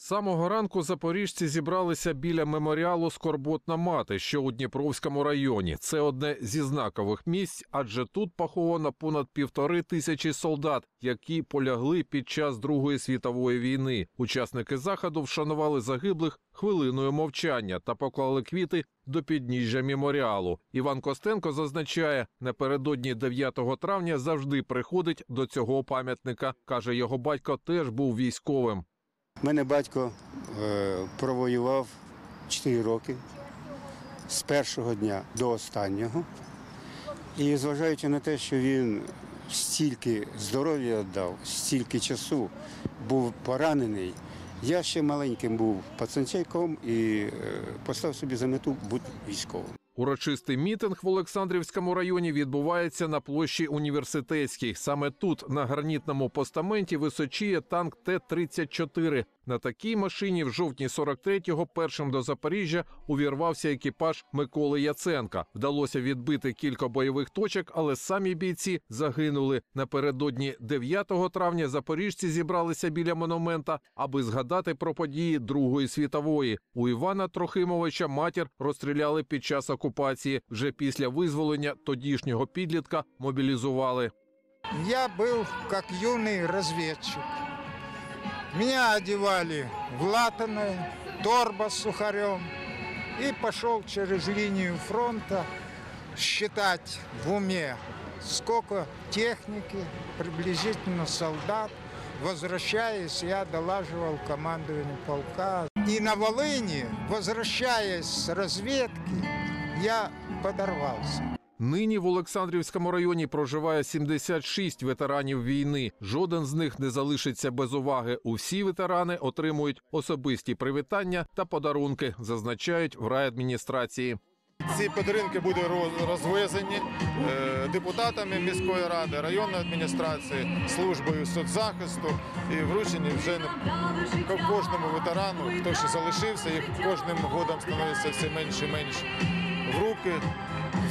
Самого ранку запоріжці зібралися біля меморіалу Скорботна мати, що у Дніпровському районі. Це одне зі знакових місць, адже тут поховано понад півтори тисячі солдат, які полягли під час Другої світової війни. Учасники заходу вшанували загиблих хвилиною мовчання та поклали квіти до підніжжя меморіалу. Іван Костенко зазначає, напередодні 9 травня завжди приходить до цього пам'ятника. каже, його батько теж був військовим. У мене батько е, провоював 4 роки з першого дня до останнього. І зважаючи на те, що він стільки здоров'я дав, стільки часу був поранений, я ще маленьким був пацанчайком і е, поставив собі за мету бути військовим. Урочистий мітинг в Олександрівському районі відбувається на площі університетській. Саме тут, на гранітному постаменті, височіє танк Т-34. На такій машині в жовтні 43-го першим до Запоріжжя увірвався екіпаж Миколи Яценка. Вдалося відбити кілька бойових точок, але самі бійці загинули. Напередодні 9 травня запоріжці зібралися біля монумента, аби згадати про події Другої світової. У Івана Трохимовича матір розстріляли під час окупації. Вже після визволення тодішнього підлітка мобілізували. Я был как юный разведчик. Меня одевали в латаное, торба с сухарем. И пошел через линию фронта считать в уме, сколько техники, приблизительно солдат. Возвращаясь, я долаживал командование полка. И на Волыни, возвращаясь с разведки, я подорвался. Нині в Олександрівському районі проживає 76 ветеранів війни. Жоден з них не залишиться без уваги. Усі ветерани отримують особисті привітання та подарунки, зазначають в райадміністрації. Ці подарунки будуть роз- розвезені е, депутатами міської ради, районної адміністрації, службою соцзахисту і вручені вже кожному ветерану, хто ще залишився, їх кожним годом становиться все менше і менше в руки.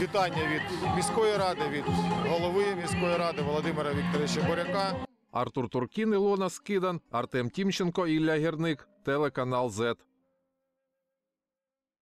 Вітання від міської ради, від голови міської ради Володимира Вікторовича Боряка. Артур Туркін, Ілона Скидан, Артем Тімченко, Ілля Герник, телеканал ЗЕТ.